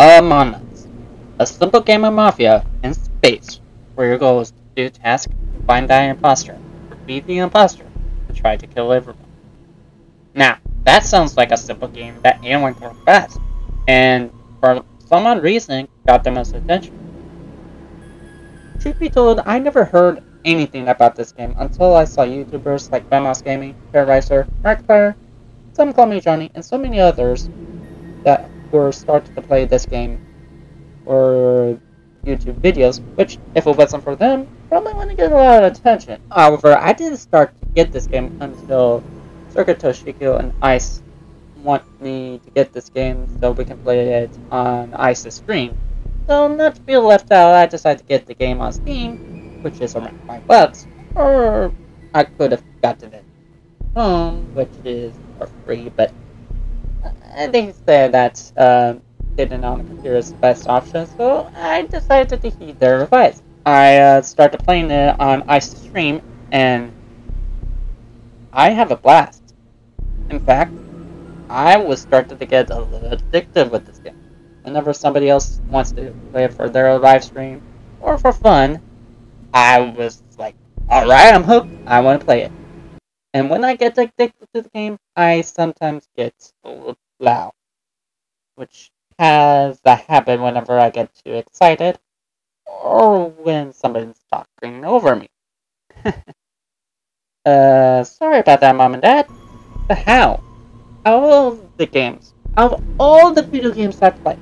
Among Us, a simple game of Mafia in space, where your goal is to do a task, find the imposter, defeat the imposter, and try to kill everyone. Now, that sounds like a simple game that anyone can grasp, and for some odd reason, got the most attention. Truth be told, I never heard anything about this game until I saw YouTubers like Vanoss Gaming, Terrorizer, Markiplier, Some Call Me Johnny, and so many others that were starting to play this game or YouTube videos, which, if it wasn't for them, probably wouldn't get a lot of attention. However, I didn't start to get this game until Circuit Toshiko and Ice want me to get this game so we can play it on Ice's stream. So, not to feel left out, I decided to get the game on Steam, which is around 5 bucks, or I could have gotten it home, which is for free, but Think said that uh, getting on the computer is the best option, so I decided to heed their advice. I uh, started playing it on Ice Stream, and I have a blast. In fact, I was starting to get a little addictive with this game. Whenever somebody else wants to play it for their live stream or for fun, I was like, alright, I'm hooked. I want to play it. And when I get addicted to the game, I sometimes get a little loud, which has a habit whenever I get too excited or when somebody's talking over me. uh, sorry about that, Mom and Dad. But how? Out of the games, out of all the video games I play,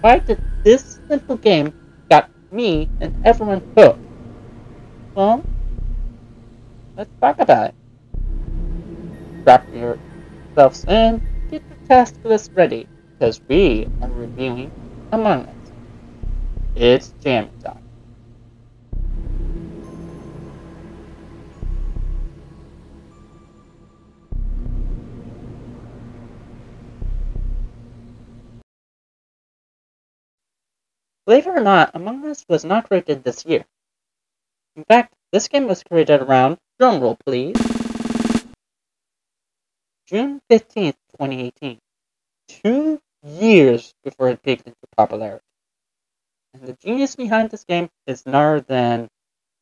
why did this simple game got me and everyone hooked? Well, let's talk about it. Strap yourselves in, task list ready, because we are reviewing Among Us. It's jam time. Believe it or not, Among Us was not created this year. In fact, this game was created around, drumroll please, June 15th, 2018. Two years before it peaked into popularity. And the genius behind this game is none than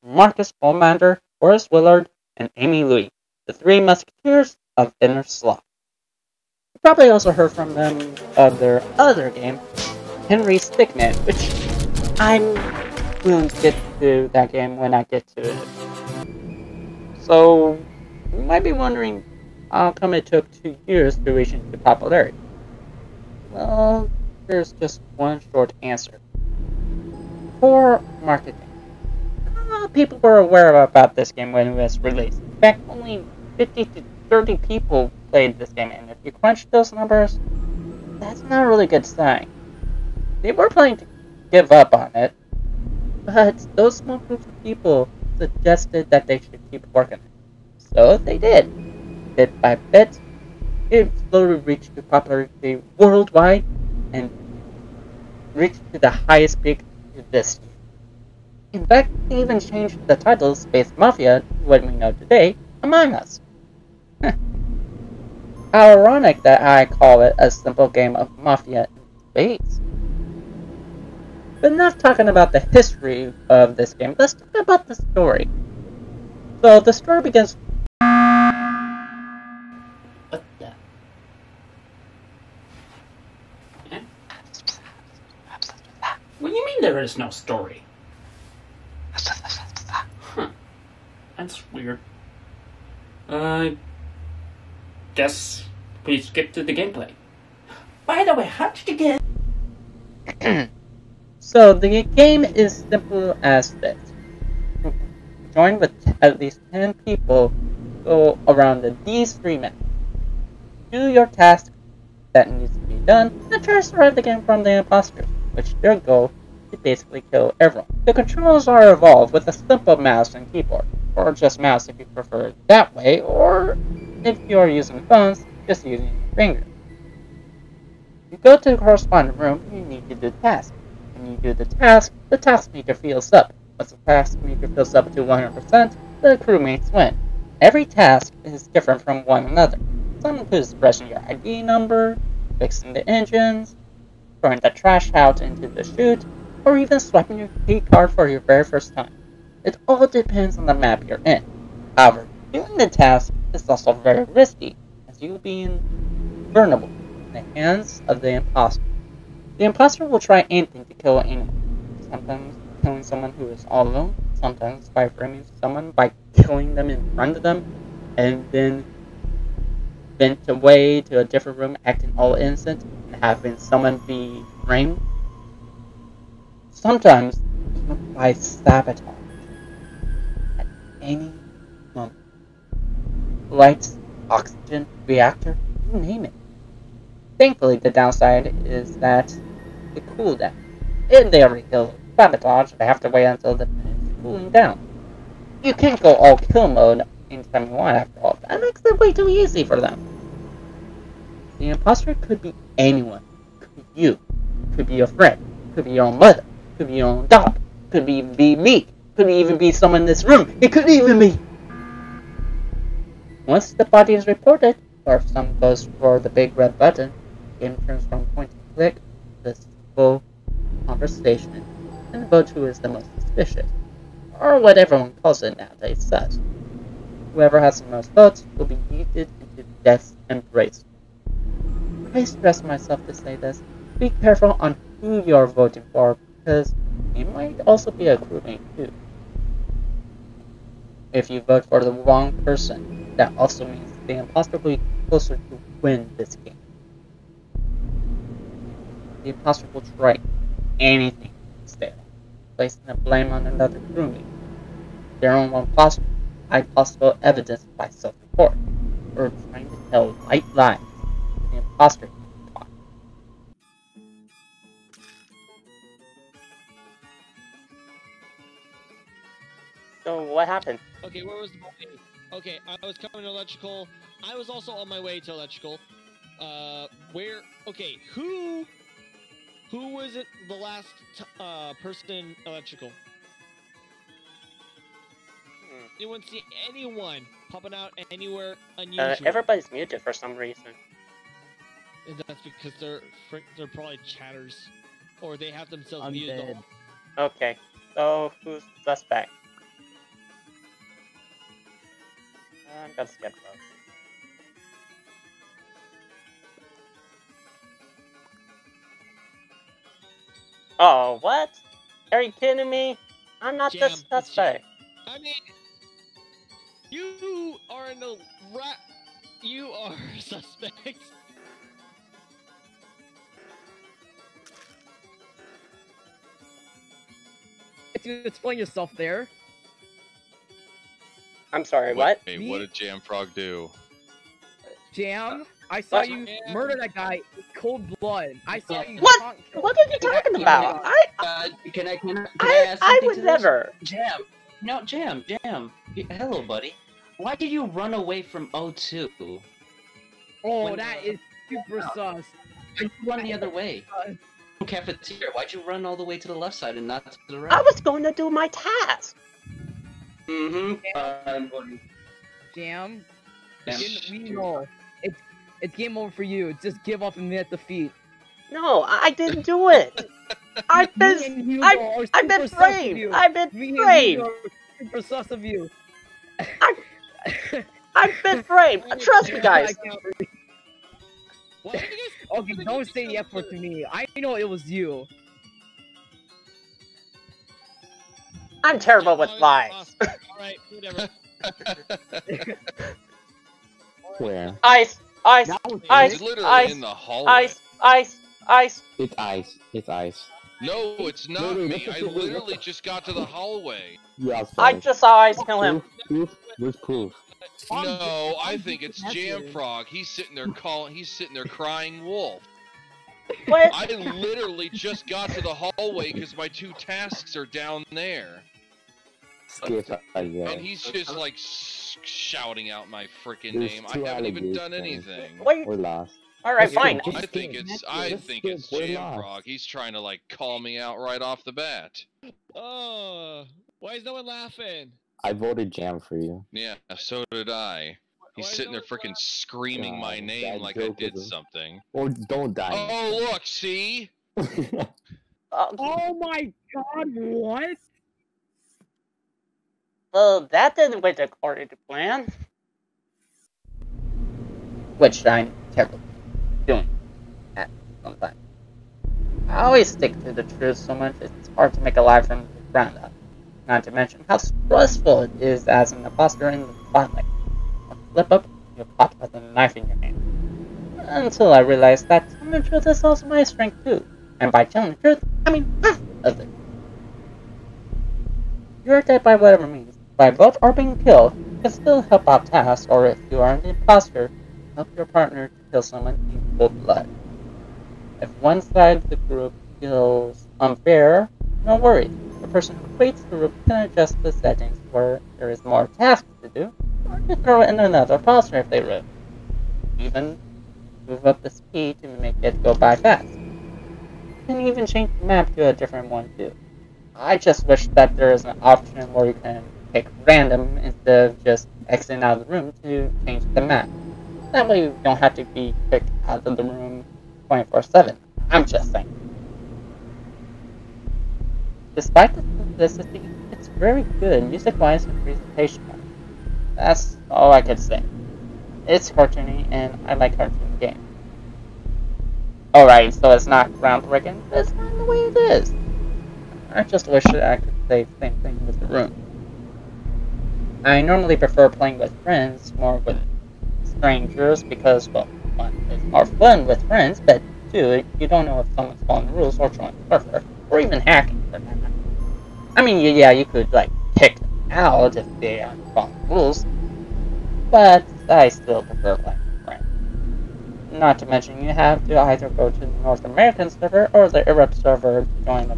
Marcus Bromander, Forest Willard, and Amy Louie, the three musketeers of InnerSloth. You probably also heard from them of their other game, Henry Stickmin, which I'm willing to get to that game when I get to it. So, you might be wondering how come it took two years to reach into popularity. Well, there's just one short answer. Poor marketing. Ah, people were aware about this game when it was released. In fact, only 50 to 30 people played this game, and if you crunch those numbers, that's not a really good sign. They were planning to give up on it, but those small groups of people suggested that they should keep working. So they did. Bit by bit, it slowly reached to popularity worldwide and reached to the highest peak this year. In fact, they even changed the title Space Mafia to what we know today, Among Us. How ironic that I call it a simple game of Mafia in space. But enough talking about the history of this game, let's talk about the story. So the story begins. There is no story? Huh. That's weird. Uh, guess we skip to the gameplay. By the way, how did you get? So the game is simple as this. Join with at least 10 people, go around the these three minutes. Do your task that needs to be done, and try to survive the game from the imposters, which their goal to basically kill everyone. The controls are evolved with a simple mouse and keyboard, or just mouse if you prefer that way, or if you are using phones, just using your finger. You go to the corresponding room, you need to do the task. When you do the task, the task meter fills up. Once the task meter fills up to 100%, the crewmates win. Every task is different from one another. Some includes pressing your ID number, fixing the engines, throwing the trash out into the chute, or even swiping your key card for your very first time. It all depends on the map you're in. However, doing the task is also very risky, as you will be invulnerable in the hands of the imposter. The imposter will try anything to kill anyone, sometimes killing someone who is all alone, sometimes by framing someone by killing them in front of them, and then vent away to a different room acting all innocent and having someone be framed. Sometimes by sabotage at any moment. Lights, oxygen, reactor, you name it. Thankfully, the downside is that the cooldown. In the kill sabotage, they have to wait until the finish cooling down. You can't go all kill mode you want after all. That makes it way too easy for them. The imposter could be anyone. Could be you. Could be your friend. Could be your mother. Could be your own dog. Could even be me. Could even be someone in this room. It could even be. Once the body is reported, or if someone goes for the big red button, the game turns from point and click to full conversation, and vote who is the most suspicious, or what everyone calls it nowadays says. Whoever has the most votes will be yeeted into death's embrace. I stress myself to say this. Be careful on who you're voting for, because it might also be a grouping too. If you vote for the wrong person, that also means the imposter will be closer to win this game. The imposter will try anything instead, placing the blame on another crewmate. Their own imposter hide possible evidence by self-report, or trying to tell white lies to the imposter So what happened? Okay, where was the body? Okay, I was coming to electrical. I was also on my way to electrical. Uh, where? Okay, who? Who was it? The last t- uh person in electrical? Hmm. Anyone see anyone popping out anywhere Uh, unusual? everybody's muted for some reason. And that's because they're fr- they're probably chatters, or they have themselves muted. The Undead. whole- Okay, so who's suspect? I'm gonna skip those. Oh, what? Are you kidding me? I'm not Jam, the suspect. I mean, you are in the rat. You are a suspect. If you explain yourself there, I'm sorry, what? Wait, Me? what did Jam Frog do? Jam, I saw What? you Jam. murder that guy with cold blood. I saw you. What? taunt kill- What are you talking Yeah, about? I, Uh, can I can I, can I, I, I would to this? never. Jam, no, Jam, Jam. Hello, buddy. Why did you run away from O2? Oh, When- that is super sus. Why'd you run the other way? Cafeteria. Why'd you run all the way to the left side and not to the right? I was going to do my task. Mm-hmm. I'm going. Jam, Jam. we we know it's it's game over for you. Just give up and admit defeat. No, I didn't do it. I've been, I've- I've been super sus of framed. I've been Me framed. Hugo are super sus of you. I've been framed. Trust me, guys. I can't Why did you guys? Okay, don't say the F word to me. I know it was you. I'm terrible with Oh, lies. awesome. All right, whatever. Where? Ice, ice, Ice, He's literally ice, in the hallway. ice, ice, ice. It's ice. It's ice. No, it's not No, no, me. I literally just got to the hallway. You I just saw ice kill him. Proof? Proof? Where's proof? No, I think it's messing. Jamfrog. He's sitting there calling. He's sitting there crying wolf. What? I literally just got to the hallway because my two tasks are down there, Skip again. and he's just like shouting out my freaking There's name. I haven't even done anything. Wait. We're lost. All right, fine. I think it's I Let's think it's We're He's trying to like call me out right off the bat. Oh, why is no one laughing? I voted Jam for you. Yeah, so did I. He's Why sitting there freaking screaming my name like I did a- something. Or don't die. Oh look, see? Oh, Oh my god, what? well, that didn't went according to plan. Which I'm terrible doing at sometimes. I always stick to the truth so much it's hard to make a lie from the ground up. Not to mention how stressful it is as an imposter in the spotlight. Slip up, you're caught with a knife in your hand. Until I realized that telling the truth is also my strength too. And by telling the truth, I mean ah, half of it. You're dead by whatever means. By both or being killed, you can still help out tasks, or if you are an imposter, help your partner to kill someone in cold blood. If one side of the group feels unfair, no worries. The person who creates the group can adjust the settings where there is more tasks to do, throw in another imposter if they wish. Even move up the speed to make it go by fast. You can even change the map to a different one too. I just wish that there is an option where you can pick random instead of just exiting out of the room to change the map. That way you don't have to be kicked out of the room 24-7. I'm just saying. Despite the simplicity, it's very good music-wise and presentation-wise. That's all I could say. It's cartoony, and I like cartoon games. Alright, so it's not groundbreaking, but it's not the way it is. I just wish I could say the same thing with the room. I normally prefer playing with friends more with strangers because, well, one, it's more fun with friends, but two, you don't know if someone's following the rules or trying to or even hacking. I mean, yeah, you could, like, kick out if they aren't following the rules, but I still prefer playing friends. Not to mention, you have to either go to the North American server or the Europe server to join the,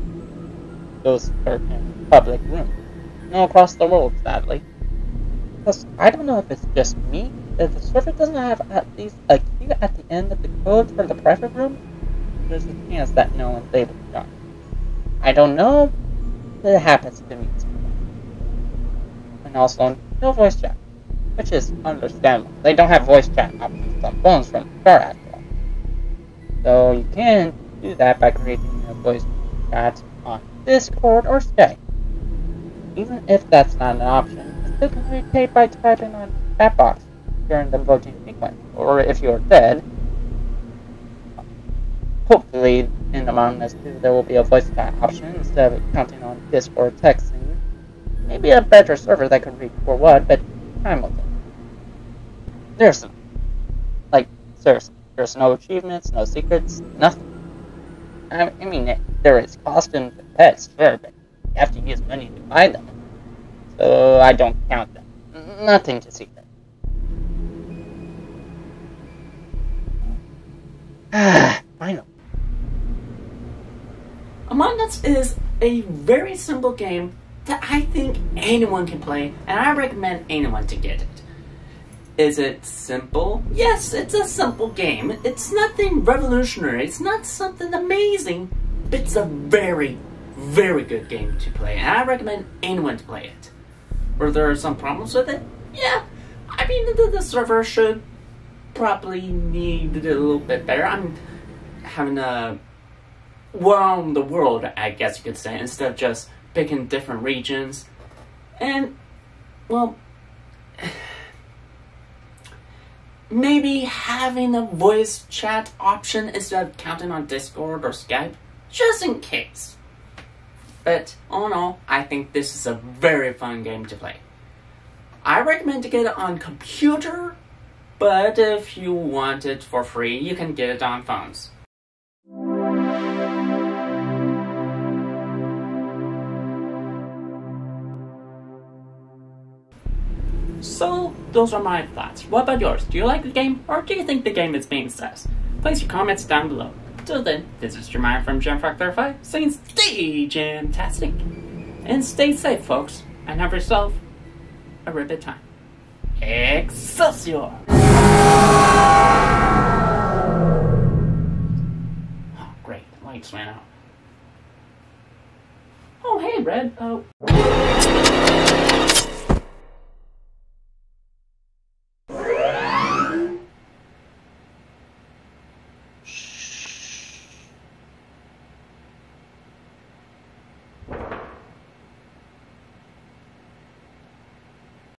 those certain public rooms. No, across the world, sadly. Because I don't know if it's just me, if the server doesn't have at least a key at the end of the code for the private room, there's a chance that no one's able to join. I don't know, but it happens to me. And also, no voice chat, which is understandable. They don't have voice chat on phones from the start. So you can do that by creating a voice chat on Discord or Skype. Even if that's not an option, you still can communicate by typing on chat box during the voting sequence. Or if you're dead, hopefully in Among Us 2 there will be a voice chat option instead of counting on Discord texting. Maybe a better server that can read for what, but time will tell. There's some. Like, seriously, there's no achievements, no secrets, nothing. I mean, there is costumes and pets, sure, but you have to use money to buy them. So I don't count them. Nothing to see there. Final. Among Us is a very simple game that I think anyone can play, and I recommend anyone to get it. Is it simple? Yes, it's a simple game. It's nothing revolutionary, it's not something amazing, but it's a very, very good game to play, and I recommend anyone to play it. Were there some problems with it? Yeah. I mean, the, the server should probably need it a little bit better. I'm having a around the world, I guess you could say, instead of just picking different regions. And, well, maybe having a voice chat option instead of counting on Discord or Skype, just in case. But all in all, I think this is a very fun game to play. I recommend to get it on computer, but if you want it for free, you can get it on phones. Those are my thoughts. What about yours? Do you like the game, or do you think the game is being sus? Place your comments down below. Till then, this is Jeremiah from Jamfrog35 saying stay jamtastic. And stay safe, folks. And have yourself a ribbit time. Excelsior! Oh, great. the Lights went out. Oh, hey, Red. Oh.